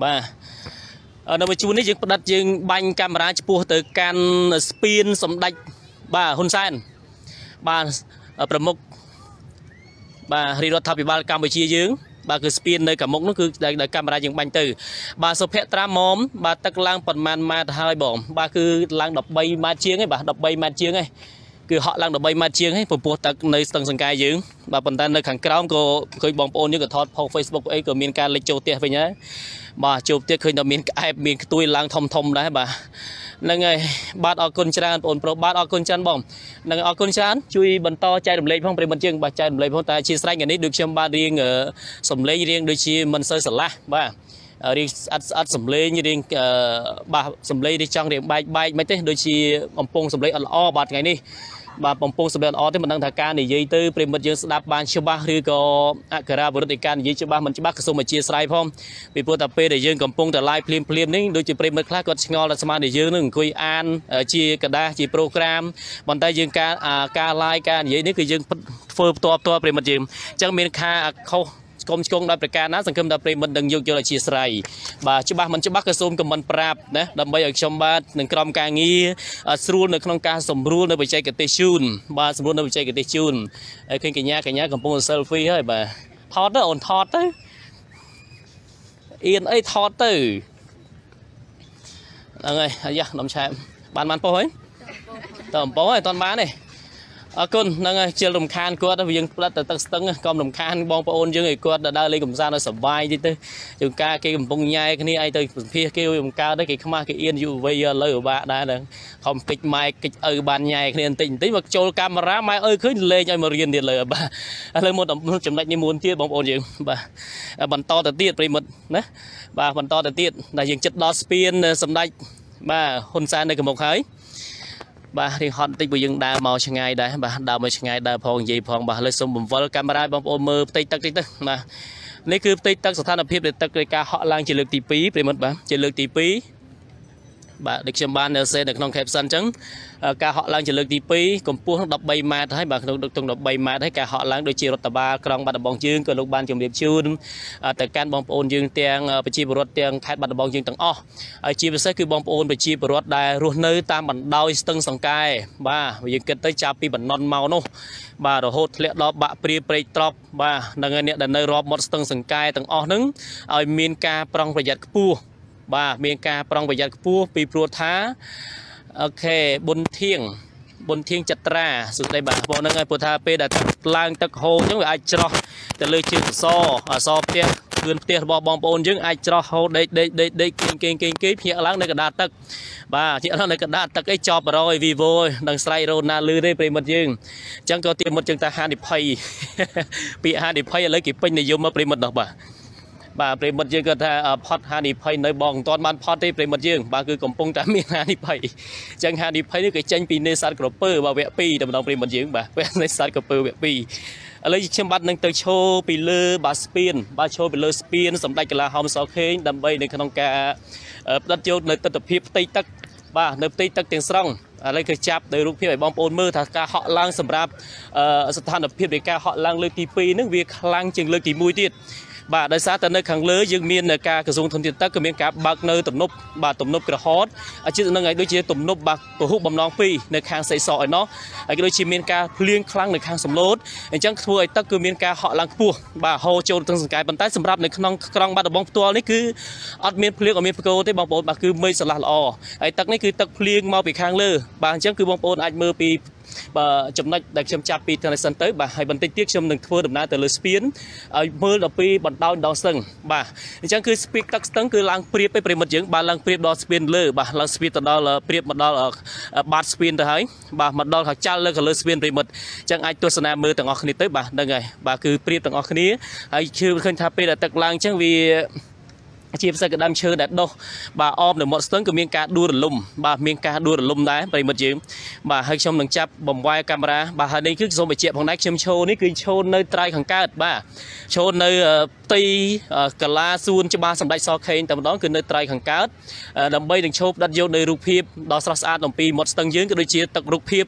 បាទអឺនៅមួយជួននេះយើងផ្ដិតយើងបាញ់កាមេរ៉ាឆ្ពោះទៅកាន់ស្ពានសម្ដេចបាទហ៊ុនសែនបាទប្រមុខបាទរាជរដ្ឋាភិបាលកម្ពុជាយើងបាទគឺស្ពាននៅកមុកនោះគឺដែលកាមេរ៉ាយើងបាញ់ទៅបាទសុភ័ក្រត្រាមុំបាទទឹកឡើងប៉ុន្មានម៉ែត្រហើយបងបាទគឺឡើង13ម៉ែត្រជាងឯងបាទ13ម៉ែត្រជាងឯងគឺហក់ឡើង13ម៉ែត្រជាងឯងពពោះទឹកនៅស្ទឹងសង្កែយើងបាទប៉ុន្តែនៅខាងក្រោមក៏ឃើញបងប្អូនយើងក៏ថតផុស Facebook អីក៏មានការលេចចូលផ្ទះវិញហើយ បាទចូលផ្ទះឃើញតែមានក្អែបមានខ្ទួយឡើងធំធំដែរបាទហ្នឹងហើយបាទអរគុណច្រើនបងប្អូនបាទអរគុណច្រើនបងហ្នឹងអរគុណច្រើនជួយបន្តចែករំលែកផងប្រិមត្តយើងបាទចែករំលែកផងតែជាស្រេចថ្ងៃនេះដូចខ្ញុំបាទរៀងសំឡេងរៀងដូចជាមិនសូវស្រឡះបាទរៀងស្អិតស្អិតសំឡេងរៀងបាទសំឡេងនេះចង់រៀងបែកបែកមិនទេដូចជាអំពងសំឡេងអត់ល្អបាទថ្ងៃនេះ បាទបំពងសម្រាប់ល្អទេមិនដឹងថាការនិយាយទៅប្រិមិត្តយើងស្ដាប់បានច្បាស់ឬក៏អក្ខរាវិរុទ្ធនៃការនិយាយច្បាស់មិនច្បាស់ក៏សូមអធិស្ឋានផងពីព្រោះតែពេលដែលយើងកំពុងតែ live ភ្លាមភ្លាមនេះដូចជាប្រិមិត្តខ្លះគាត់ឆ្ងល់តែស្មានតែយើងនឹងអង្គុយអានជាกระดาษជា program ប៉ុន្តែយើងការការ live ការនិយាយនេះគឺយើងធ្វើផ្ទាល់ផ្ទាល់ប្រិមិត្តយើងអញ្ចឹងមានខាខុស ស្គមឆ្គងដោយប្រការណាសង្ឃឹមថាប្រិមិត្តនឹងយកយល់អធិស្ឋានបាទច្បាស់មិនច្បាស់ក៏សូមខមមិនប្រាប់ណាដើម្បីឲ្យខ្ញុំបាទនឹងក្រុមការងារស្រួលនៅក្នុងការសម្រួលនៅបច្ចេកទេសជូនបាទសម្រួលនៅបច្ចេកទេសជូនហើយឃើញកញ្ញាកញ្ញាកំពុង selfie ហើយបាទថតទៅអូនថតទៅអៀនអីថតទៅហ្នឹងហើយអាយ៉ានំឆែបបានបានពោះហើយតើអំពោះហើយអត់បានទេ អរគុណហ្នឹងហើយជិលរំខានគាត់យើងផ្លិតទៅទឹកស្ទឹងកុំរំខានបងប្អូនយើងឲ្យគាត់ដើរលេងកំសាន្តឲ្យសុបាយតិចទៅជួនកាលគេកំពុងញ៉ែគ្នាអីទៅសម្ភាសគេបង្កើតទៅគេខ្មាស់គេអៀនយុវវ័យលើពិបាកដែរហ្នឹងខំកិច្ចម៉ែកិច្ចឪបានញ៉ែគ្នាបន្តិចបន្តិចមកចូលកាមេរ៉ាម៉ែអើឃើញលេងឲ្យមករៀនទៀតលើបាទឥឡូវមកចំណុចនេះមួយទៀតបងប្អូនយើងបាទបន្តទៅទៀតប្រិមិត្តណាបាទបន្តទៅទៀតដែលយើងចិត្តដល់ស្ពានសម្ដេចបាទហ៊ុនសែននៅកំមុខហើយ បាទរៀងហត់បន្តិចព្រោះយើងដើរមកឆ្ងាយដែរបាទដើរមកឆ្ងាយដើរផងនិយាយផងបាទលើសូមបង្វិលកាមេរ៉ាបងប្អូនមើលផ្ទៃទឹកតិចទៅបាទនេះគឺផ្ទៃទឹកស្ថានភាពនៃទឹកនៃការហក់ឡើងជាលើកទី2ប្រិមិត្តបាទជាលើកទី2 បាទដូចខ្ញុំបាននៅសេនៅក្នុង caption អញ្ចឹងការហក់ឡើងជាលើកទី2កម្ពស់13ម៉ែត្រហើយបាទក្នុងក្នុង13ម៉ែត្រហើយការហក់ឡើងដូចជារដ្ឋបាលក្រុងបាត់ដំបងយើងក៏លោកបានជម្រាបជូនទៅកាន់បងប្អូនយើងទាំងប្រជាពលរដ្ឋទាំងខេត្តបាត់ដំបងយើងទាំងអស់ហើយជាពិសេសគឺបងប្អូនប្រជាពលរដ្ឋដែលរស់នៅតាមបណ្ដោយស្ទឹងសង្កែបាទយើងគិតទៅចាប់ពីបណ្ណុនមកនោះបាទរហូតធ្លាក់ដល់បាក់ព្រាព្រែកត្រប់បាទនឹងអ្នកដែលនៅរាប់មាត់ស្ទឹងសង្កែទាំងអស់ហ្នឹងឲ្យមានការប្រុងប្រយ័ត្នខ្ពស់ បាទមានការប្រុងប្រយ័ត្នខ្ពស់ពីព្រោះថាអូខេបុនធៀងបុនធៀងចត្រាសុស្ដីបាទបងហ្នឹងហើយព្រោះថាពេលដែលទឹកឡើងទឹកហូរអញ្ចឹងវាអាចច្រោះទៅលើជើងសអសផ្ទះគ្រឿនផ្ទះរបស់បងប្អូនយើងអាចច្រោះហូរដេកដេកដេកដេកគេងគេងគេងគេងភ្ញាក់ឡើងនៅកណ្ដាលទឹកបាទភ្ញាក់ឡើងនៅកណ្ដាលទឹកអីចប់រយវីវនឹងស្រែករោណាលឺទេប្រិមិត្តយើងអញ្ចឹងក៏ទីមុតចឹងថាហានិភ័យពាក្យហានិភ័យឥឡូវគេពេញនិយមមកប្រិមិត្តដល់បាទ បាទប្រិមិត្តយើងគាត់ថាផត់ហានិភ័យនៅបងមិនទាន់បានផត់ទេប្រិមិត្តយើងបាទគឺកំពុងតែមានហានិភ័យអញ្ចឹងហានិភ័យនេះគឺចេញពីនេសាទក្រពើបាទវគ្គ2តែម្ដងប្រិមិត្តយើងបាទវគ្គនេសាទក្រពើវគ្គ2ឥឡូវខ្ញុំបាទនឹងទៅឈោពីលើបាទស្ពានបាទឈោពីលើស្ពានសម្ដេចកលាហោមសខេងដើម្បីនៅក្នុងការផ្ដិតយកនៅទស្សនវិជ្ជាផ្ទៃទឹកបាទនៅផ្ទៃទឹកទាំងស្រុងឥឡូវគឺចាប់ដោយរូបភាពឲ្យបងប្អូនមើលថាការហក់ឡើងសម្រាប់ស្ថានភាពនៃការហក់ឡើងលើកទី2ហ្នឹងវាខ្លាំងជាងលើកទី1ទៀត បាទដោយសារតែនៅខាងលើយើងមានការក្រសួងធនធានទឹកក៏មានការបើកនៅទំនប់បាទទំនប់ក្រហតជានឹងឲ្យដូចជាទំនប់បាទពហុបំណង2នៅខាងសៃសអឯណោះហើយក៏ដូចជាមានការភ្លៀងខ្លាំងនៅខាងសំឡូតអញ្ចឹងធ្វើឲ្យទឹកគឺមានការហក់ឡើងខ្ពស់បាទហូរចូលទៅសង្កែប៉ុន្តែសម្រាប់នៅក្នុងក្រុងបាត់ដំបងផ្ទាល់នេះគឺអត់មានភ្លៀងអត់មានផ្គរទេបងប្អូនបាទគឺមេឃស្រឡះល្អហើយទឹកនេះគឺទឹកភ្លៀងមកពីខាងលើបាទអញ្ចឹងគឺបងប្អូនអាចមើលពី បាទចំណុចដែលខ្ញុំចាប់ពី Tennyson ទៅបាទហើយបន្តិចទៀតខ្ញុំនឹងធ្វើដំណើរទៅលើស្ពានឲ្យមើលដល់ពីបណ្ដោយដងស្ទឹងបាទអញ្ចឹងគឺស្ពានទឹកស្ទឹងគឺឡើងព្រៀបទៅប្រិមិត្តយើងបាទឡើងព្រៀបដល់ស្ពានលើបាទឡើងស្ពានទៅដល់ព្រៀបមកដល់បាតស្ពានទៅហើយបាទមកដល់ខាងចាល់លើក៏លើស្ពានប្រិមិត្តអញ្ចឹងអាចទស្សនាមើលទាំងអស់គ្នាទៅបាទហ្នឹងហើយបាទគឺព្រៀបទាំងអស់គ្នាហើយជឿឃើញថាពេលដែលទឹកឡើងអញ្ចឹងវា ជាពិសេសកដើមឈើដែលដុះបាទអមនៅមាត់ស្ទឹងក៏មានការដួលរលំបាទមានការដួលរលំដែរប្រិមិត្តយើងបាទហើយខ្ញុំនឹងចាប់បំវាយកាមេរ៉ាបាទហើយនេះគឺសូមបញ្ជាក់ផងដែរខ្ញុំឈោនេះគឺឈោនៅត្រៃខាងកើតបាទឈោនៅ តីកាឡាសួនច្បារសម្ដេចសខេងតែម្ដងគឺនៅត្រៃខាងកើតដើម្បីនឹងឈប់ដិតយកនៅរូបភាពដ៏ស្រស់ស្អាតអំពីមាត់ស្ទឹងយើងក៏ដូចជាទឹករូបភាព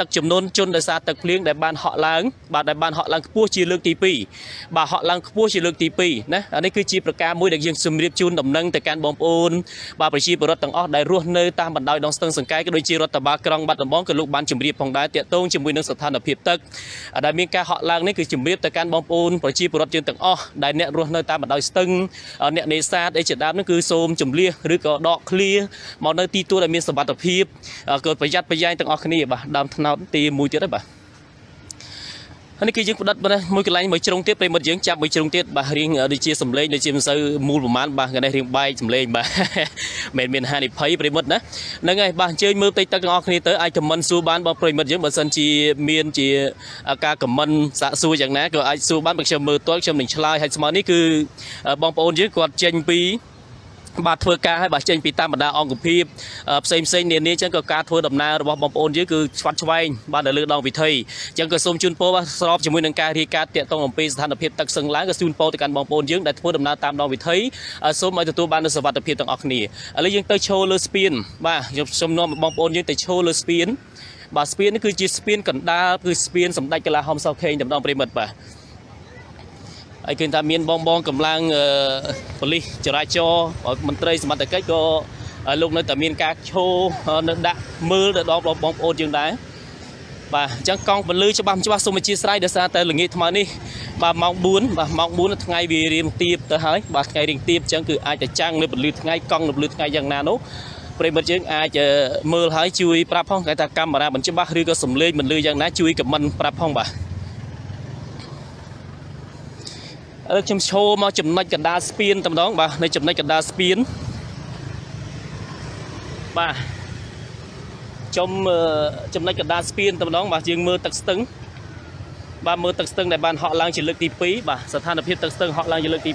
ទឹកចំនួនជន់ដោយសារទឹកភ្លៀងដែលបានហក់ឡើងបាទដែលបានហក់ឡើងខ្ពស់ជាលើកទី2បាទហក់ឡើងខ្ពស់ជាលើកទី2ណាអានេះគឺជាប្រការមួយដែលយើងជំរាបជូនដំណឹងទៅកាន់បងប្អូនបាទប្រជាពលរដ្ឋទាំងអស់ដែលរស់នៅតាមបណ្ដោយដងស្ទឹងសង្កែក៏ដូចជារដ្ឋបាលក្រុងបាត់ដំបងក៏លោកបានជំរាបផងដែរតាក់ទងជាមួយនឹងស្ថានភាពទឹកដែលមានការហក់ឡើងនេះគឺជំរាបទៅកាន់បងប្អូនប្រជាពលរដ្ឋយើងទាំងអស់ដែលអ្នករស់នៅតាមបណ្ដោយស្ទឹងអ្នកនេសាទអីជាដើមនោះគឺសូមជំលះឬក៏ដកឃ្លាមកនៅទីទួលដែលមានសុវត្ថិភាពក៏ប្រយ័ត្នប្រយែងទាំងអស់គ្នាបាទដើមថ្នោតទី1ទៀតហើយបាទ ហើយនេះគឺយើងផ្ដិតមួយកន្លែងមួយជ្រុងទៀតប្រិមិត្តយើងចាប់មួយជ្រុងទៀតបាទរៀងដូចជាសំឡេងដូចជាមិនសូវមូលប្រមាណបាទកនេះរៀងបែកសំឡេងបាទមិនមានហានិភ័យប្រិមិត្តណាហ្នឹងហើយបាទអញ្ជើញមើលតិចទឹកទាំងអស់គ្នាទៅអាចខមមិនសួរបានបងប្រិមិត្តយើងបើសិនជាមានជាការខមមិនសាកសួរយ៉ាងណាក៏អាចសួរបានបើខ្ញុំមើលទាល់ខ្ញុំនឹងឆ្លើយហើយស្មើនេះគឺបងប្អូនយើងគាត់ចេញពី បាទធ្វើការឲ្យបាទចេញពីតាមបណ្ដាអង្គភាពផ្សេងផ្សេងនានាចឹងក៏ការធ្វើដំណើររបស់បងប្អូនយើងគឺឆ្វាត់ឆ្វែងបាទនៅលើដងវិធីចឹងក៏សូមជូនពរបាទស្របជាមួយនឹងការរាយការណ៍តាក់ទងអំពីស្ថានភាពទឹកសឹងឡើងក៏ជូនពរទៅកាន់បងប្អូនយើងដែលធ្វើដំណើរតាមដងវិធីសូមឲ្យទទួលបាននូវសុវត្ថិភាពទាំងអស់គ្នាឥឡូវយើងទៅឈរលើស្ពានបាទខ្ញុំសូមនាំបងប្អូនយើងទៅឈរលើស្ពានបាទស្ពាននេះគឺជាស្ពានកណ្ដាលគឺស្ពានសម្ដេចកលាហោមសោខេងតំណងប្រិមិត្តបាទ ហើយឃើញថាមានបងបងកម្លាំងប៉ូលីសចរាចរណ៍មន្ត្រីសមត្ថកិច្ចក៏លោកនៅតែមានការឈោនៅដាក់មើលទៅដល់បងប្អូនយើងដែរបាទអញ្ចឹងកង់ពលឺច្បាស់ច្បាស់សូមអធិស្ឋានដោយសារតែល្ងាចថ្មនេះបាទម៉ោង4បាទម៉ោង4ថ្ងៃវារៀងទៀបទៅហើយបាទថ្ងៃរៀងទៀបអញ្ចឹងគឺអាចតែចាំងនៅពលឺថ្ងៃកង់នៅពលឺថ្ងៃយ៉ាងណានោះប្រិមិត្តយើងអាចមើលហើយជួយប្រាប់ផងគេថាកាមេរ៉ាមិនច្បាស់ឬក៏សំឡេងមិនលឺយ៉ាងណាជួយខមមិនប្រាប់ផងបាទ ខ្ញុំឈោមកចំណុចកណ្ដាលស្ពានតែម្ដងបាទនៅចំណុចកណ្ដាលស្ពានបាទចំចំណុចកណ្ដាលស្ពានតែម្ដងបាទយើងមើលទឹកស្ទឹងបាទមើលទឹកស្ទឹងដែលបានហក់ឡើងជាលើកទី2បាទស្ថានភាពទឹកស្ទឹងហក់ឡើងជាលើកទី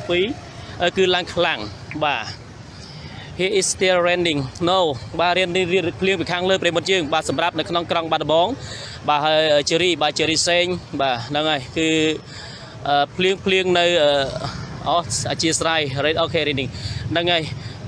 2គឺឡើងខ្លាំងបាទ Here is still raining no បាទរៀនរៀនភ្លៀងពីខាងលើប្រិមត្តយើងបាទសម្រាប់នៅក្នុងក្រុងបាត់ដំបងបាទហើយជេរីបាទជេរីសេងបាទហ្នឹងហើយគឺ ភ្លៀងភ្លៀងនៅអូអធិស្ឋាន rate okay reading ហ្នឹងហើយ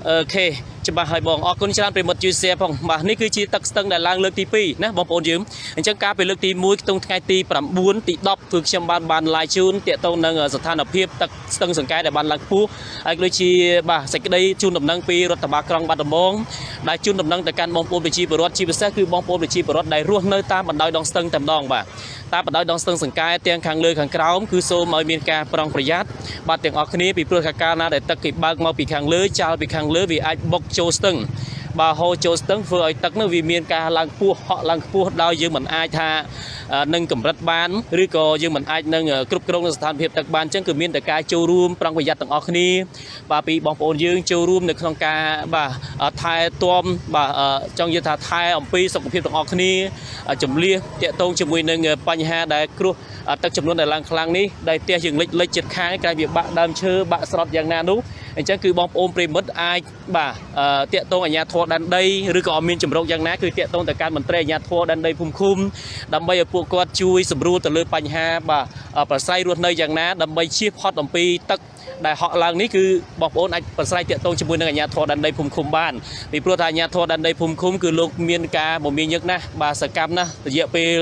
អូខេច្បាស់ហើយបងអរគុណច្រើនប្រិមិត្តជួយ share ផងបាទនេះគឺជាទឹកស្ទឹងដែលឡើងលើកទី2ណាបងប្អូនយើងអញ្ចឹងការពីលើកទី1ក្នុងថ្ងៃទី9ទី10គឺខ្ញុំបានបាន live ជូនតាក់ទងនឹងស្ថានភាពទឹកស្ទឹងសង្កែដែលបានឡើងខ្ពស់ហើយដូចជាបាទសេចក្តីជូនដំណឹងពីរដ្ឋបាលក្រុងបាត់ដំបងដែលជូនដំណឹងទៅកាន់បងប្អូនប្រជាពលរដ្ឋជាពិសេសគឺបងប្អូនប្រជាពលរដ្ឋដែលរស់នៅតាមបណ្ដោយដងស្ទឹងតែម្ដងបាទ តាមបណ្ដោយដងស្ទឹងសង្កែទាំងខាងលើខាងក្រោមគឺសូមឲ្យមានការប្រុងប្រយ័ត្នបាទទាំងអស់គ្នាពីព្រោះកាលណាដែលទឹកគេបើកមកពីខាងលើចោលពីខាងលើវាអាចបុកចូលស្ទឹង បើហូរចូលស្ទឹងធ្វើឲ្យទឹកនោះវាមានការឡើងខ្ពស់ហក់ឡើងខ្ពស់ដោយយើងមិនអាចថានឹងកម្រិតបានឬក៏យើងមិនអាចនឹងគ្រប់គ្រងស្ថានភាពទឹកបានអញ្ចឹងគឺមានតែការចូលរួមប្រុងប្រយ័ត្នទាំងអស់គ្នាបាទពីបងប្អូនយើងចូលរួមនៅក្នុងការបាទថែទាំបាទចង់និយាយថាថែអំពីសុខភាពទាំងអស់គ្នាជំលះតាក់ទងជាមួយនឹងបញ្ហាដែលគ្រោះទឹកចំនួនដែលឡើងខ្លាំងនេះដែលផ្ទះយើងលិចលិចចិត្តខាងក្រែងវាបាក់ដើមឈើបាក់ស្រត់យ៉ាងណានោះ អញ្ចឹងគឺបងប្អូនប្រិមិត្តអាចបាទតាក់ទងអាជ្ញាធរដែនដីឬក៏មានចម្រុកយ៉ាងណាគឺតាក់ទងទៅកាន់មន្ត្រីអាជ្ញាធរដែនដីភូមិឃុំដើម្បីឲ្យពួកគាត់ជួយសម្រួលទៅលើបញ្ហាបាទប្រស័យរស់នៅយ៉ាងណាដើម្បីជៀសផុតអំពីទឹក ដែលហក់ឡើងនេះគឺបងប្អូនអាចប្រស្រ័យតាក់ទងជាមួយនឹងអាជ្ញាធរដែនដីភូមិឃុំបានពីព្រោះថាអាជ្ញាធរដែនដីភូមិឃុំគឺលោកមានការមមាញឹកណាស់បាទសកម្មណាស់រយៈពេល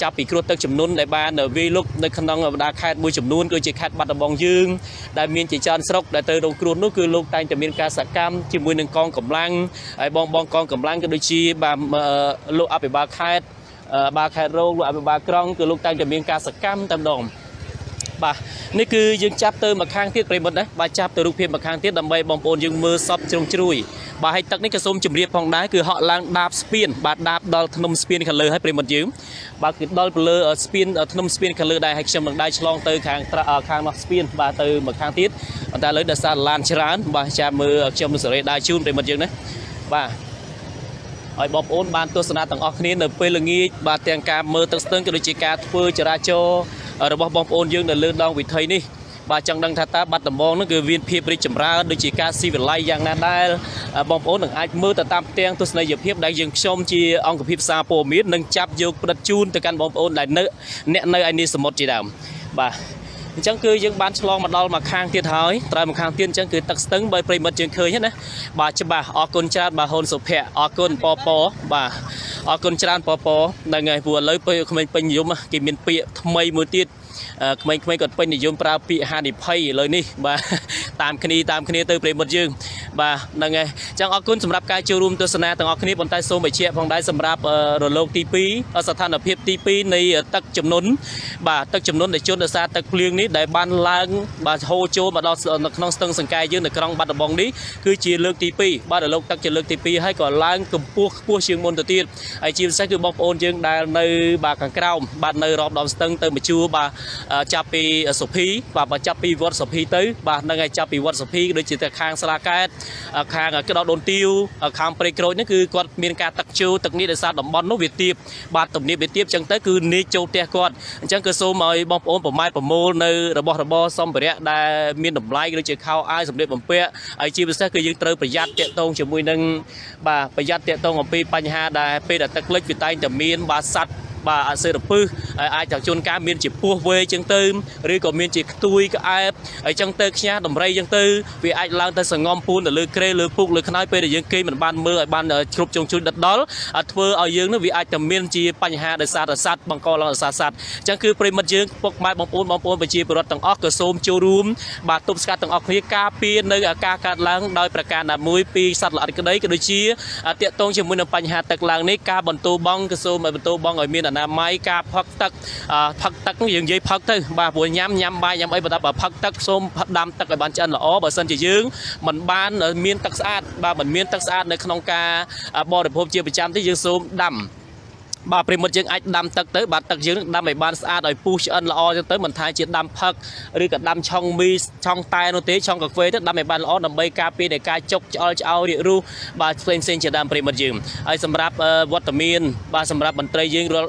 ចាប់ពីគ្រោះទឹកចំនួនដែលបានវាយលុកនៅក្នុងបណ្ដាខេត្តមួយចំនួនដូចជាខេត្តបាត់ដំបងយើងដែលមានជាច្រើនស្រុកដែលទៅរងគ្រោះនោះគឺលោកតែងតែមានការសកម្មជាមួយនឹងកងកម្លាំងហើយបងបងកងកម្លាំងក៏ដូចជាបាទលោកអភិបាលខេត្តបាទខេត្តរងលោកអភិបាលក្រុងគឺលោកតែងតែមានការសកម្មតែម្ដង បាទនេះគឺយើងចាប់ទៅម្ខាងទៀតប្រិមិត្តណាបាទចាប់ទៅរូបភាពម្ខាងទៀតដើម្បីបងប្អូនយើងមើលសពជ្រុងជ្រួយបាទហើយទឹកនេះក៏សូមជម្រាបផងដែរគឺហក់ឡើងដាបស្ពានបាទដាបដល់ធ្នំស្ពានខាងលើហើយប្រិមិត្តយើងបាទគឺដល់ទៅលើស្ពានធ្នំស្ពានខាងលើដែរហើយខ្ញុំនឹងដែរឆ្លងទៅខាងខាងនោះស្ពានបាទទៅម្ខាងទៀតប៉ុន្តែលើដោយសារឡានច្រើនបាទចាំមើលខ្ញុំនឹងសេរីដែរជូនប្រិមិត្តយើងណាបាទឲ្យបងប្អូនបានទស្សនាទាំងអស់គ្នានៅពេលល្ងាចបាទទាំងការមើលទឹកស្ទឹងក៏ដូចជាការធ្វើចរាចរណ៍ របស់បងប្អូនយើងនៅលើដងវិថីនេះបាទចង់ដឹងថាតើបាត់ដំបងនោះគឺមានភាពរីកចម្រើនដូចជាការស៊ីវិល័យយ៉ាងណាដែរបងប្អូននឹងអាចមើលទៅតាមផ្ទាំងទស្សនីយភាពដែលយើងខ្ញុំជាអង្គភាពសារព័ត៌មាននឹងចាប់យកផ្ដិតជូនទៅកាន់បងប្អូនដែលនៅអ្នកនៅឯនេះសមុទ្រជាដើមបាទ អញ្ចឹងគឺយើងបានឆ្លងមកដល់មកខាងទៀតហើយត្រូវមកខាងទៀតអញ្ចឹងគឺទឹកស្ទឹងបើប្រិមិត្តយើងឃើញណាបាទច្បាស់អរគុណច្រើនបាទហ៊ុនសុភ័ក្រអរគុណពពបាទអរគុណច្រើនពពហ្នឹងហើយព្រោះឥឡូវពេលក្មេងពេញនិយមគេមានពាក្យថ្មីមួយទៀតក្មេងៗគាត់ពេញនិយមប្រើពាក្យហានិភ័យឥឡូវនេះបាទតាមគ្នាតាមគ្នាទៅប្រិមិត្តយើង បាទហ្នឹងហើយចឹងអរគុណសម្រាប់ការចូលរួមទស្សនាទាំងអស់គ្នាប៉ុន្តែសូមបញ្ជាក់ផងដែរសម្រាប់រលកទី2ស្ថានភាពទី2នៃទឹកចំនួនបាទទឹកចំនួនដែលជន់ដោយសារទឹកភ្លៀងនេះដែលបានឡើងបាទហូរចូលមកដល់នៅក្នុងស្ទឹងសង្កែយើងនៅក្រុងបាត់ដំបងនេះគឺជាលើកទី2បាទរលកទឹកជាលើកទី2ហើយក៏ឡើងកម្ពស់ខ្ពស់ជាងមុនទៅទៀតហើយជាពិសេសគឺបងប្អូនយើងដែលនៅបាទខាងក្រោមបាទនៅរອບដំស្ទឹងទៅមជួរបាទចាប់ពីសុភីបាទបើចាប់ពីវត្តសុភីទៅបាទនឹងឲ្យចាប់ពីវត្តសុភីដូចជាទៅខាងស្លាកែតខាងក្តោដូនទាវខាងព្រៃក្រូចនេះគឺគាត់មានការទឹកជូរទឹកនេះដោយសារតំបន់នោះវាទៀបបាទទំនៀមវាទៀបអញ្ចឹងទៅគឺនេកចូលផ្ទះគាត់អញ្ចឹងគឺសូមឲ្យបងប្អូនប្រម៉ែប្រមូលនៅរបស់របរសម្ភារៈដែលមានតម្លៃដូចជាខោអាវសម្លៀកបំពាក់ហើយជាពិសេសគឺយើងត្រូវប្រយ័ត្នតាក់ទងជាមួយនឹងបាទប្រយ័ត្នតាក់ទងអំពីបញ្ហាដែលពេលដែលទឹកលិចវាតែងតែមានបាទសัตว์ បាទអសេរពឹសហើយអាចថាជួនកាលមានជាពោះវែចឹងទៅឬក៏មានជាខ្ទួយក្អែបហើយចឹងទៅខ្ញាស់ដំរីចឹងទៅវាអាចឡើងទៅសងំពូនទៅលើក្រេលើពុកលើខ្នើយពេលដែលយើងគេមិនបានមើលឲ្យបានជ្រុបជុងជួយដិតដល់ធ្វើឲ្យយើងនោះវាអាចតែមានជាបញ្ហាដោយសារតែសัตว์បង្កឡើងដោយសារសัตว์ចឹងគឺប្រិមិត្តយើងពុកម៉ែបងប្អូនបងប្អូនប្រជាពលរដ្ឋទាំងអស់ក៏សូមចូលរួមបាទទប់ស្កាត់ទាំងអស់គ្នាការពារនៅការកើតឡើងដោយប្រការណាមួយពីសត្វល្អិតក្តីក៏ដូចជាតាក់ទងជាមួយនឹងបញ្ហាទឹកឡើងនេះការបន្ទោបងក៏សូមឲ្យបន្ទោបងឲ្យមាន អនាម័យការផឹកទឹកផឹកទឹកយើងនិយាយផឹកទៅបាទព្រោះញ៉ាំញ៉ាំបាយញ៉ាំអីបើតែផឹកទឹកសូមដាំទឹកឲ្យបានឆ្អិនល្អបើសិនជាយើងមិនបានមានទឹកស្អាតបាទមិនមានទឹកស្អាតនៅក្នុងការបរិភោគជាប្រចាំទេយើងសូមដាំ បាទប្រិមិត្តយើងអាចដាំទឹកទៅបាទទឹកយើងដាំឲ្យបានស្អាតឲ្យពុះឆ្អិនល្អចឹងទៅមិនថាជាដាំផឹកឬក៏ដាំឆុងមីឆុងតែនោះទេឆុងកាហ្វេទៅដាំឲ្យបានល្អដើម្បីការពារនៃការចុកឆ្អល់ឆ្អោរាករូសបាទផ្សេងផ្សេងជាដើមប្រិមិត្តយើងហើយសម្រាប់វត្តមានបាទសម្រាប់មន្ត្រីយើងរាល់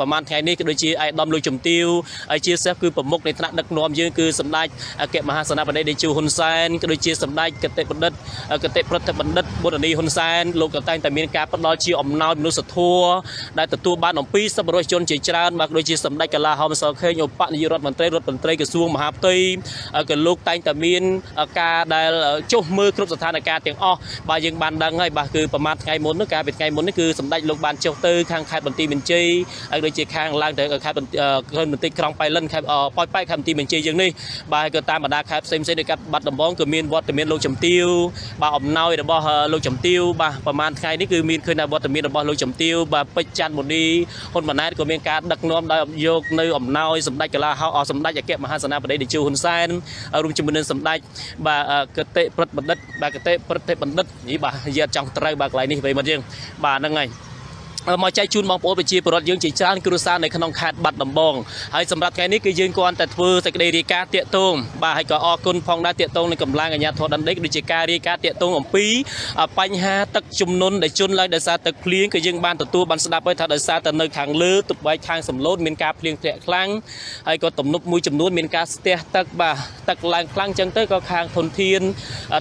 ប្រហែលថ្ងៃនេះក៏ដូចជាឯកឧត្តមលោកជំទាវហើយជាសេះគឺប្រមុខនៃថ្នាក់ដឹកនាំយើងគឺសម្ដេចអគ្គមហាសេនាបតីដេជូហ៊ុនសែនក៏ដូចជាសម្ដេចកតិបណ្ឌិតកតិប្រតិបណ្ឌិតបុរនីហ៊ុនសែនលោកក៏តែងតែមានការផ្ដល់ជាអំណោយមនុស្សធម៌ដែលទទួលបានអំពីសប្បុរសជនជាច្រើនបាទដូចជាសម្ដេចកលាហោមសខេងឧបនាយករដ្ឋមន្ត្រីរដ្ឋមន្ត្រីក្រសួងមហាផ្ទៃក៏លោកតែងតែមានការដែលចុះមើលគ្រប់ស្ថានភាពទាំងអស់បាទយើងបានដឹងហើយបាទគឺប្រហែលថ្ងៃមុននោះកាលពីថ្ងៃមុននេះគឺសម្ដេចលោកបានចុះទៅខាងខេត្តបន្ទាយមានជ័យហើយដូចជាខាងឡើងទៅខេត្តបន្ទាយក្រុងបៃលិនខេត្តប៉ោយប៉ែតខេត្តបន្ទាយមានជ័យយើងនេះបាទក៏តាមបណ្ដាខេត្តផ្សេងៗដូចកាត់បាត់ដំបងក៏មានវត្តមានលោកចំទាវបាទអំណោយរបស់លោកចំទាវបាទប្រហែលថ្ងៃនេះគឺមានឃើញថាវត្តមានរបស់លោកចំទាវបាទពេជ្រច័ន្ទមុនីហ៊ុនម៉ាណែតក៏មានការដឹកនាំដោយយកនៅអំណោយសម្ដេចកលាហោសម្ដេចអគ្គមហាសេនាបតីតេជោហ៊ុនសែនរួមជាមួយនឹងសម្ដេចបាទកតិព្រឹទ្ធបណ្ឌិតបាទកតិព្រឹទ្ធបណ្ឌិតនេះបាទយាតចង់ត្រូវបាទកន្លែងនេះវិញមកយើងបាទហ្នឹងហើយ មកចែកជូនបងប្អូនប្រជាពលរដ្ឋយើងជាច្រើនគ្រួសារនៅក្នុងខេត្តបាត់ដំបងហើយសម្រាប់ថ្ងៃនេះគឺយើងគ្រាន់តែធ្វើសេចក្តីរាយការណ៍តាកតងបាទហើយក៏អរគុណផងដែរតាកតងនឹងកម្លាំងអាជ្ញាធរដណ្ដេកដូចជាការរាយការណ៍តាកតងអំពីបញ្ហាទឹកជំនន់ដែលជន់ឡើងដោយសារទឹកភ្លៀងក៏យើងបានទទួលបានស្ដាប់ហើយថាដោយសារតែនៅខាងលើទឹកបែកខាងសំឡូតមានការភ្លៀងធ្លាក់ខ្លាំងហើយក៏ទំនប់មួយចំនួនមានការស្ទះទឹកបាទទឹកឡើងខ្លាំងចឹងទៅក៏ខាងធនធាន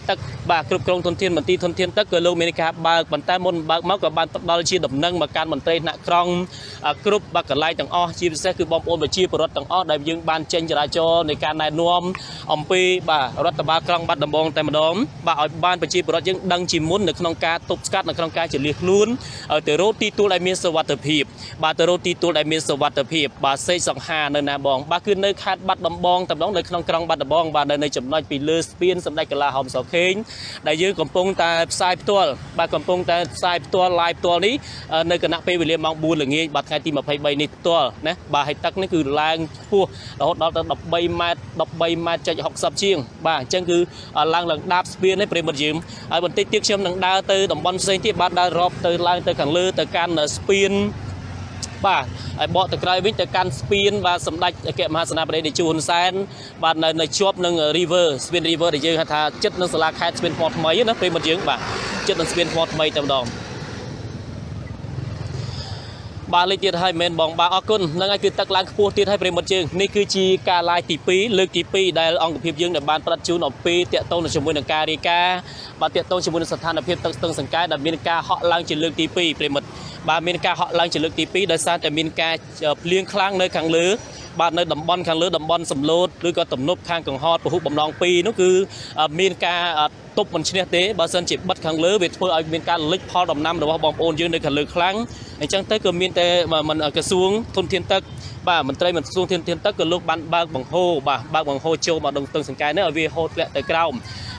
ទឹកបាទគ្រប់គ្រងធនធានមន្ទីរធនធានទឹកក៏លោកមានការបើកប៉ុន្តែមុនបើកមកក៏បានផ្ដល់ជាដំណឹងមកកាន់មន្ត្រីថ្នាក់ក្រងគ្រប់បាក់កន្លែងទាំងអស់ជាពិសេសគឺបងប្អូនប្រជាពលរដ្ឋទាំងអស់ដែលយើងបានចេញចរាចរណ៍នៃការណែនាំអំពីបាទរដ្ឋបាលក្រុងបាត់ដំបងតែម្ដងបាទឲ្យបានប្រជាពលរដ្ឋយើងដឹងជាមុននៅក្នុងការទប់ស្កាត់នៅក្នុងការជលៀសខ្លួនឲ្យទៅរកទីទួលដែលមានសុវត្ថិភាពបាទទៅរកទីទួលដែលមានសុវត្ថិភាពបាទសេកសង្ហានៅណាបងបាទគឺនៅខេត្តបាត់ដំបងតែម្ដងនៅក្នុងក្រុងបាត់ដំបងបាទនៅចំណុចពីលើស្ពានសម្ដេចកលាហោមសខេងដែលយើងកំពុងតែផ្សាយផ្ទាល់បាទកំពុងតែផ្សាយផ្ទាល់ live ផ្ទាល់នេះនៅគណៈពេលវេលាម៉ោង4ល្ងាចបាទថ្ងៃទី23នេះផ្ទាល់ណាបាទហើយទឹកនេះគឺឡើងខ្ពស់រហូតដល់ទៅ13ម៉ែត្រ13ម៉ែត្រចុច60ជាង បាទអញ្ចឹងគឺឡើងឡើងដាបស្ពាននេះប្រិមិត្តយើងហើយបន្តិចទៀតខ្ញុំនឹងដើរទៅតំបន់ផ្សេងទៀតបាទដើររាប់ទៅឡើងទៅខាងលើទៅកាន់ស្ពានបាទហើយបកទៅក្រោយវិញទៅកាន់ស្ពានបាទសម្ដេចអគ្គមហាសេនាបតីតេជោហ៊ុនសែនបាទនៅនៅជាប់នឹង river ស្ពាន river ដែលយើងហៅថាចិត្តនឹងសាលាខេត្តស្ពានថ្មថ្មីណាពេលមកយើងបាទចិត្តនឹងស្ពានថ្មថ្មីតែម្ដង បាទលេខទៀតហើយមិនបងបាទអរគុណហ្នឹងហើយគឺទឹកឡើងខ្ពស់ទៀតហើយប្រិមិត្តយើងនេះគឺជាការ live ទី2លើកទី2ដែលអង្គភាពយើងដែលបានផ្ដិតជូនអំពីតាក់ទងជាមួយនឹងការរាយការណ៍បាទតាក់ទងជាមួយនឹងស្ថានភាពទឹកស្ទឹងសង្កែដែលមានការហក់ឡើងជាលើកទី2ប្រិមិត្តបាទមានការហក់ឡើងជាលើកទី2ដោយសារតែមានការភ្លៀងខ្លាំងនៅខាងលើ បាទនៅតំបន់ខាងលើតំបន់សំឡូតឬក៏ទំនប់ខាងកង្ហតពហុបំណង2នោះគឺមានការទប់មិនឈ្នះទេបើសិនជាបិទខាងលើវាធ្វើឲ្យមានការលិចផលដំណាំរបស់បងប្អូនយើងនៅខាងលើខ្លាំងអញ្ចឹងទៅគឺមានតែមិនក្រសួងធនធានទឹកបាទមន្ត្រីមន្ត្រីធានធានទឹកក៏លោកបានបើកបង្ហូរបាទបើកបង្ហូរចូលមកដងស្ទឹងសង្កែនេះឲ្យវាហូរធ្លាក់ទៅក្រោម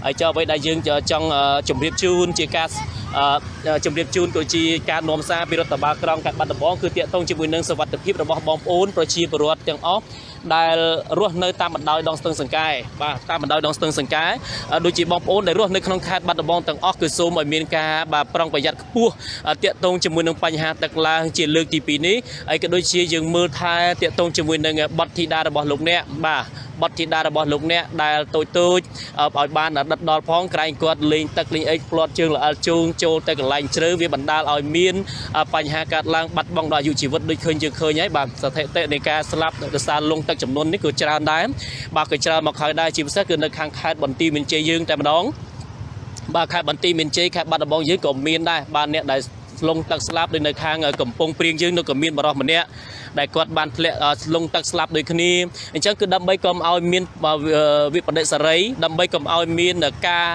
ហើយចុះអ្វីដែលយើងចង់ជម្រាបជូនជាការ ជម្រាបជូនក៏ជាការនាំសារពីរដ្ឋបាលក្រុងខេត្តបាត់ដំបងគឺតាក់ទងជាមួយនឹងសុវត្ថិភាពរបស់បងប្អូនប្រជាពលរដ្ឋទាំងអស់ដែលរស់នៅតាមបណ្ដោយដងស្ទឹងសង្កែបាទតាមបណ្ដោយដងស្ទឹងសង្កែដូចជាបងប្អូនដែលរស់នៅក្នុងខេត្តបាត់ដំបងទាំងអស់គឺសូមឲ្យមានការបាទប្រុងប្រយ័ត្នខ្ពស់តាក់ទងជាមួយនឹងបញ្ហាទឹកឡើងជាលើកទី2នេះហើយក៏ដូចជាយើងមើលថែតាក់ទងជាមួយនឹងបទធីតារបស់លោកអ្នកបាទបទធីតារបស់លោកអ្នកដែលតូចតូចឲ្យបានដិតដល់ផងក្រែងគាត់លេងទឹកលេងអីផ្្លាត់ជើងល្អិលជូងចូលទៅកន្លែងជ្រៅវាបណ្ដាលឲ្យមានបញ្ហាកើតឡើងបាត់បង់ដល់អាយុជីវិតដូចឃើញយើងឃើញហើយបាទស្ថិតិនៃការស្លាប់ដោយសារលងទឹកចំនួននេះគឺច្រើនដែរបាទក៏ច្រើនមកហើយដែរជាពិសេសគឺនៅខាងខេត្តបន្ទាយមានជ័យយើងតែម្ដងបាទខេត្តបន្ទាយមានជ័យខេត្តបាត់ដំបងយើងក៏មានដែរបាទអ្នកដែល លងទឹកស្លាប់ដូចនៅខាងកំពង់ព្រៀងយើងនៅក៏មានបរិះម្នាក់ដែលគាត់បានធ្លាក់លងទឹកស្លាប់ដូចគ្នាអញ្ចឹងគឺដើម្បីកុំឲ្យមានវិបដិសេរីដើម្បីកុំឲ្យមានការ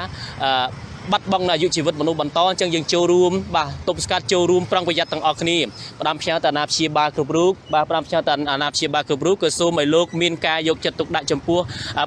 បាត់បង់អាយុជីវិតមនុស្សបន្តអញ្ចឹងយើងចូលរួមបាទទប់ស្កាត់ចូលរួមប្រុងប្រយ័ត្នទាំងអស់គ្នាផ្ដាំផ្ញើទៅអាណាព្យាបាលគ្រប់រូបបាទផ្ដាំផ្ញើទៅអាណាព្យាបាលគ្រប់រូបក៏សូមឲ្យលោកមានការយកចិត្តទុកដាក់ចំពោះ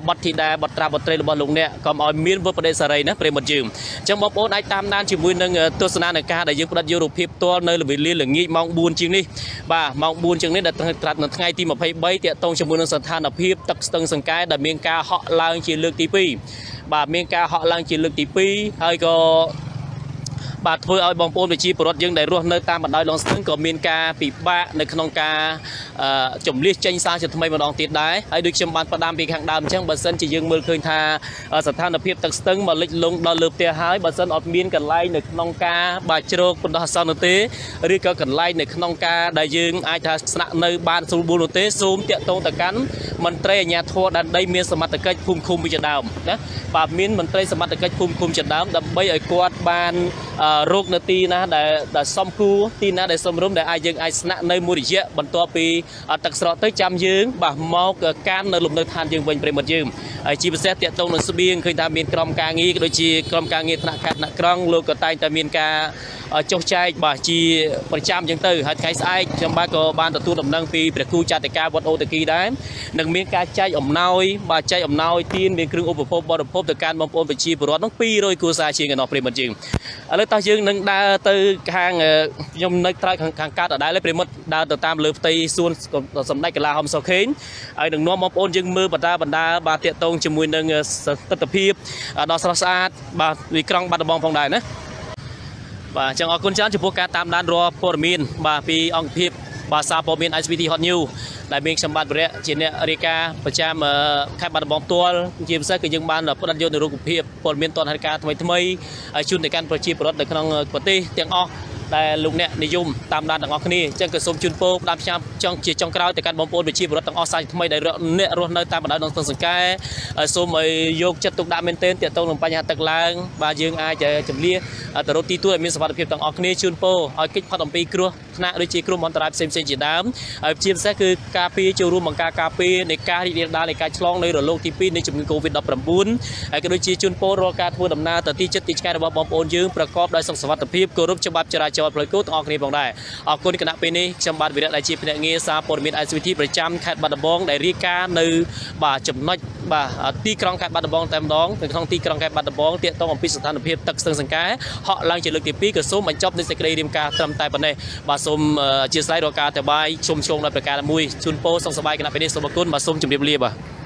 បទធីតាបទត្រាបត្រីរបស់លោកអ្នកកុំឲ្យមានវឹកបដិសេរីណាប្រិមត្តយើងអញ្ចឹងបងប្អូនអាចតាមដានជាមួយនឹងទស្សនានៃការដែលយើងផ្ដិតយករូបភាពផ្ទាល់នៅវេលាល្ងាចម៉ោង4ជាងនេះបាទម៉ោង4ជាងនេះដែលត្រាត់នៅថ្ងៃទី23តាក់ទងជាមួយនឹងស្ថានភាពទឹកស្ទឹងសង្កែដែលមានការហក់ឡើងជាលើកទី2 បាទមានការហក់ឡើងជាលើកទី2ហើយក៏ បាទធ្វើឲ្យបងប្អូនប្រជាពលរដ្ឋយើងដែលរស់នៅតាមបណ្ដោយដងស្ទឹងក៏មានការពិបាកនៅក្នុងការជំលះចេញសារជាថ្មីម្ដងទៀតដែរហើយដូចខ្ញុំបានផ្ដាំពីខាងដើមអញ្ចឹងបើសិនជាយើងមើលឃើញថាស្ថានភាពទឹកស្ទឹងមកលិចលង់ដល់លើផ្ទះហើយបើសិនអត់មានកន្លែងនៅក្នុងការបាទជ្រោកបណ្ដោះអាសន្ននោះទេឬក៏កន្លែងនៅក្នុងការដែលយើងអាចថាស្នាក់នៅបានស្រួលបួលនោះទេសូមតាក់ទងទៅកាន់មន្ត្រីអាជ្ញាធរដែនដីមានសមត្ថកិច្ចភូមិឃុំវិជាដើមណាបាទមានមន្ត្រីសមត្ថកិច្ចភូមិឃុំជាដើមដើម្បីឲ្យគាត់បានរោគនៅទីណាដែលដែលសំគួរទីណាដែលសំរុំដែលអាចយើងអាចស្នាក់នៅមួយរយៈបន្ទាប់ពីទឹកស្រកទៅចាំយើងបាទមកកាន់នៅលំនៅឋានយើងវិញប្រិមិត្តយើងហើយជាពិសេសតាក់ទងនឹងស្បៀងឃើញថាមានក្រុមការងារក៏ដូចជាក្រុមការងារថ្នាក់ខេត្តថ្នាក់ក្រុងលោកក៏តែងតែមានការចុះចែកបាទជាប្រចាំអញ្ចឹងទៅហើយថ្ងៃស្អែកខ្ញុំបាទក៏បានទទួលដំណឹងពីព្រះគ្រូចាតិកាវត្តអូតាគីដែរនឹងមានការចែកអំណោយបាទចែកអំណោយទានមានគ្រឿងឧបភោគបរិភោគទៅកាន់បងប្អូនប្រជាពលរដ្ឋនោះ200គ្រួសារជាងឯណោះប្រិមិត្តយើងឥឡូវតោះយើងនឹងដើរទៅខាងខ្ញុំនៅក្រៅខាងកាត់ដដែលប្រិមិត្តដើរទៅតាមលើផ្ទៃសួនសម្ដេចកលាហំសុខេងហើយនឹងនាំបងប្អូនយើងមើលបណ្ដាបណ្ដាបាទតាកតងជាមួយនឹងទស្សនភាពដ៏ស្រស់ស្អាតបាទវិក្រងបាត់ដំបងផងដែរណាបាទអញ្ចឹងអរគុណច្រើនចំពោះការតាមដានរាល់ព័ត៌មានបាទពីអង្គភាពបាទសារព័ត៌មាន SVT Hot News ដែលមានខ្ញុំបាទវរៈជាអ្នករាយការណ៍ប្រចាំខេត្តបាត់ដំបងផ្ទាល់ជាពិសេសគឺយើងបានផ្ដិតយកនៅរូបភាពព័ត៌មានតនហេតុការណ៍ថ្មីថ្មីហើយជូនទៅកាន់ប្រជាពលរដ្ឋនៅក្នុងប្រទេសទាំងអស់ ដែលលោកអ្នកនិយមតាមដានទាំងអស់គ្នាអញ្ចឹងក៏សូមជូនពរផ្ដាំផ្ញើចង់ជាចុងក្រោយទៅកាន់បងប្អូនប្រជាពលរដ្ឋទាំងអស់សាច់ថ្មីដែលអ្នករស់នៅតាមបណ្ដោយដងស្ទឹងសង្កែសូមឲ្យយកចិត្តទុកដាក់មែនទែនទាក់ទងនឹងបញ្ហាទឹកឡើងបាទយើងអាចជំនះទៅរកទីទួលឲ្យមានសុវត្ថិភាពទាំងអស់គ្នាជូនពរឲ្យកិច្ចផុតអំពីគ្រោះថ្នាក់ដូចជាគ្រោះមហន្តរាយផ្សេងៗជាដើមហើយជាពិសេសគឺការពារចូលរួមបង្ការការពារនៃការរីករាលដាលនៃការឆ្លងនៃរលកទី2នៃជំងឺ Covid-19 ហើយក៏ដូចជាជូនពររាល់ការធ្វើដំណើរទៅទីចិត្តទីឆ្ងាយរបស់បងប្អូនយើងប្រកបដោយសុខសុវត្ថិភាពគោរពច្បាប់ចរាចរណ៍ផ្លូវគោលទាំងអស់គ្នាផងដែរអរគុណគណៈពេលនេះខ្ញុំបាទវិរៈដែលជាភ្នាក់ងារសារព័ត៌មាន ICT ប្រចាំខេត្តបាត់ដំបងដែលរាយការណ៍នៅបាទចំណុចបាទទីក្រុងខេត្តបាត់ដំបងតែម្ដងនៅក្នុងទីក្រុងខេត្តបាត់ដំបងទាក់ទងអំពីស្ថានភាពទឹកស្ទឹងសង្កែហក់ឡើងជាលើកទី2ក៏សូមបញ្ចប់នៃសេចក្តីរាយការណ៍ត្រឹមតែប៉ុណ្ណេះបាទសូមអធិស្ឋានរកការតបាយជុំជុំដោយប្រការមួយជូនពរសុខសប្បាយគណៈពេលនេះសូមអរគុណបាទសូមជម្រាបលាបាទ